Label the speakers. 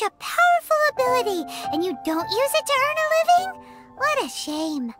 Speaker 1: such a powerful ability and you don't use it to earn a living? What a shame.